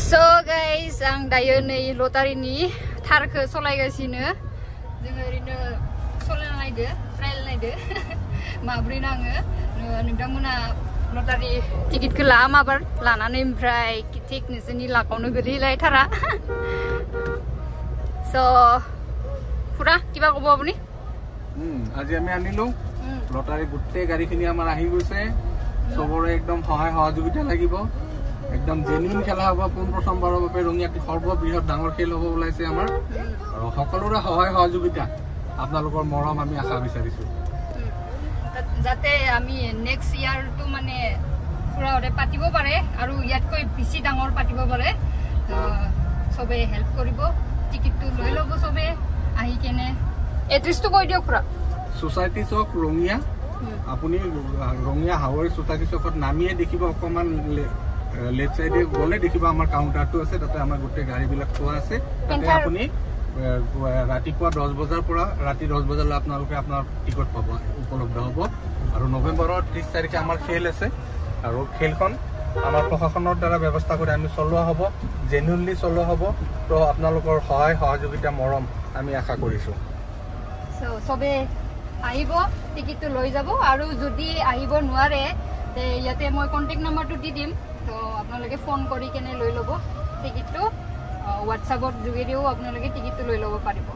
So guys, आं दायो नै लटारिनि थारखौ सलायगासिनो जोङो ओरैनो सलायना नायदो ट्रायल नायदो माब्रै नाङो नो- नोंथांमोना लटारि टिकेटखौ ला माबार लानानै ओमफ्राय थिक नोंसोरनि लाकावनो गोलैलायथारा स' ফুৰা কিবা ক'ব আপুনি উম, আজি আমি আনিলো লটাৰী গোটেই গাড়ীখিনি আমাৰ আহি গৈছে চবৰে একদম সহায় সহযোগিতা লাগিব একদম জেনুইন খেলা হ'ব পোন প্ৰথমবাৰৰ বাবে ৰঙিয়াত সৰ্ববৃহৎ ডাঙৰ খেল হ'ব ওলাইছে আমাৰ। আৰু সকলোৰে সহায় সহযোগিতা আপোনালোকৰ মৰম আমি আশা বিচাৰিছো। যাতে আমি নেক্সট ইয়াৰটো মানে ফুৰাওঁতে পাতিব পাৰে আৰু ইয়াতকৈ বেছি ডাঙৰ পাতিব পাৰে চবে হেল্প কৰিব টিকেটটো লৈ ল'ব চবে আহি কেনে এড্ৰেছটো কৈ দিয়ক খুৰা ছ'চাইটি চক ৰঙিয়া। আপুনি ৰঙিয়া হাৱৈ ছ'চাইটি চকত নামিয়ে দেখিব অকণমান লেফ্ট চাইডে গ'লে দেখিব আমাৰ কাউণ্টাৰটো আছে তাতে আমাৰ গোটেই গাড়ীবিলাক থোৱা আছে। তাতে আপুনি ৰাতিপুৱা দহ বজাৰ পৰা ৰাতি দহ বজালৈ আপোনালোকে আপোনাৰ টিকট পাব উপলব্ধ হ'ব। আৰু নৱেম্বৰৰ ত্ৰিছ তাৰিখে আমাৰ খেল আছে। আৰু খেলখন আমাৰ প্ৰশাসনৰ দ্বাৰা ব্যৱস্থা কৰি আমি চলোৱা হ'ব জেনুইনলি চলোৱা হ'ব। তো আপোনালোকৰ সহায় সহযোগিতা মৰম আমি আশা কৰিছোঁ। চবে আহিব টিকেটটো লৈ যাব। আৰু যদি আহিব নোৱাৰে তে ইয়াতে মই কণ্টেক্ট নাম্বাৰটো দি দিম। তো আপোনালোকে ফোন কৰি কেনে লৈ ল'ব। টিকেটটো হোৱাটছআপৰ যোগেদিও আপোনালোকে টিকেটটো লৈ ল'ব পাৰিব।